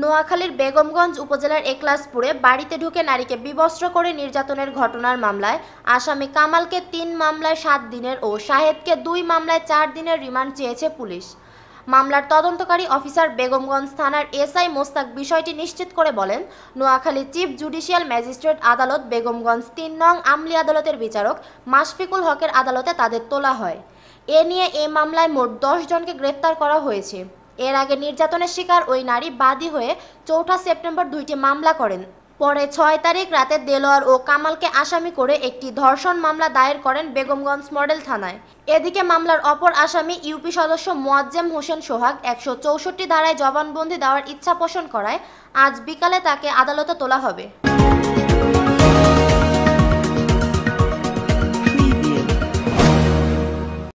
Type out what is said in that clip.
নোয়াখালীর বেগমগঞ্জ উপজেলার একলাসপুরে বাড়িতে ঢুকে নারীকে বিবস্ত্র করে নির্যাতনের ঘটনার মামলায় আসামি কামালকে তিন মামলায় সাত দিনের ও শাহেদকে দুই মামলায় চার দিনের রিমান্ড চেয়েছে পুলিশ। মামলার তদন্তকারী অফিসার বেগমগঞ্জ থানার এসআই মোস্তাক বিষয়টি নিশ্চিত করে বলেন, নোয়াখালী চিফ জুডিশিয়াল ম্যাজিস্ট্রেট আদালত বেগমগঞ্জ তিন নং আমলি আদালতের বিচারক মাশফিকুল হকের আদালতে তাদের তোলা হয়। এ নিয়ে এ মামলায় মোট দশ জনকে গ্রেপ্তার করা হয়েছে। এর আগে নির্যাতনের শিকার ওই নারী বাদী হয়ে চৌঠা সেপ্টেম্বর দুইটি মামলা করেন। পরে ছয় তারিখ রাতে দেলোয়ার ও কামালকে আসামি করে একটি ধর্ষণ মামলা দায়ের করেন বেগমগঞ্জ মডেল থানায়। এদিকে মামলার অপর আসামি ইউপি সদস্য মোয়াজ্জেম হোসেন সোহাগ একশো চৌষট্টি ধারায় জবানবন্দি দেওয়ার ইচ্ছা পোষণ করায় আজ বিকালে তাকে আদালতে তোলা হবে।